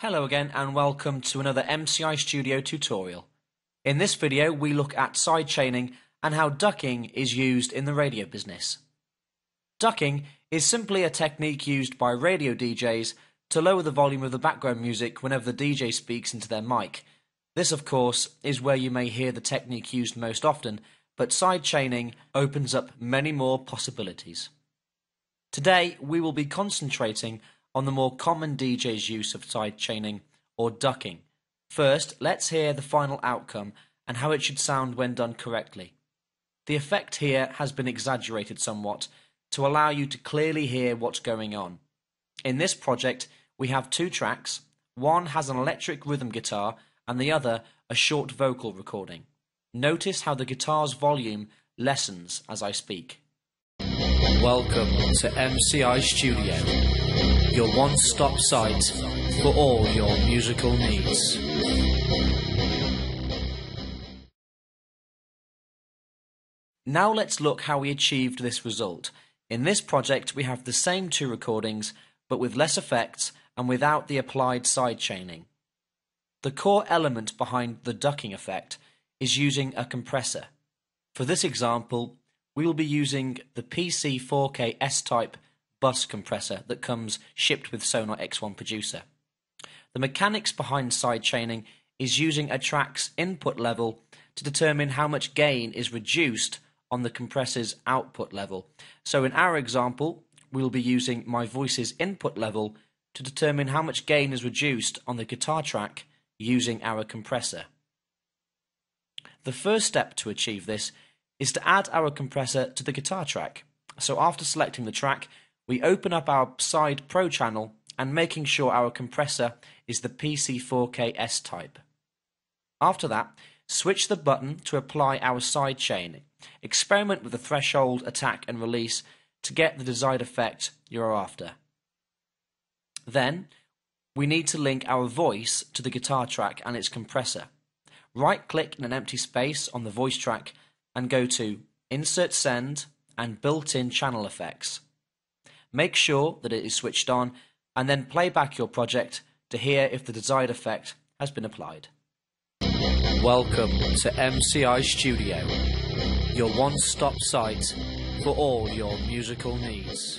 Hello again and welcome to another MCI Studio tutorial. In this video we look at sidechaining and how ducking is used in the radio business. Ducking is simply a technique used by radio DJs to lower the volume of the background music whenever the DJ speaks into their mic. This of course is where you may hear the technique used most often, but sidechaining opens up many more possibilities. Today we will be concentrating on the more common DJ's use of sidechaining or ducking. First, let's hear the final outcome and how it should sound when done correctly. The effect here has been exaggerated somewhat to allow you to clearly hear what's going on. In this project, we have two tracks. One has an electric rhythm guitar and the other a short vocal recording. Notice how the guitar's volume lessens as I speak. Welcome to MCI Studio, your one stop site for all your musical needs. Now let's look how we achieved this result. In this project, we have the same two recordings, but with less effects and without the applied sidechaining. The core element behind the ducking effect is using a compressor. For this example, we will be using the PC4K S-Type bus compressor that comes shipped with Sonar X1 Producer. The mechanics behind sidechaining is using a track's input level to determine how much gain is reduced on the compressor's output level. So in our example, we will be using my voice's input level to determine how much gain is reduced on the guitar track using our compressor. The first step to achieve this is to add our compressor to the guitar track. So after selecting the track, we open up our side pro channel and making sure our compressor is the PC4K S type. After that, switch the button to apply our side chain. Experiment with the threshold, attack and release to get the desired effect you're after. Then, we need to link our voice to the guitar track and its compressor. Right click in an empty space on the voice track and go to Insert Send and Built-in Channel Effects. Make sure that it is switched on and then play back your project to hear if the desired effect has been applied. Welcome to MCI Studio, your one stop site for all your musical needs.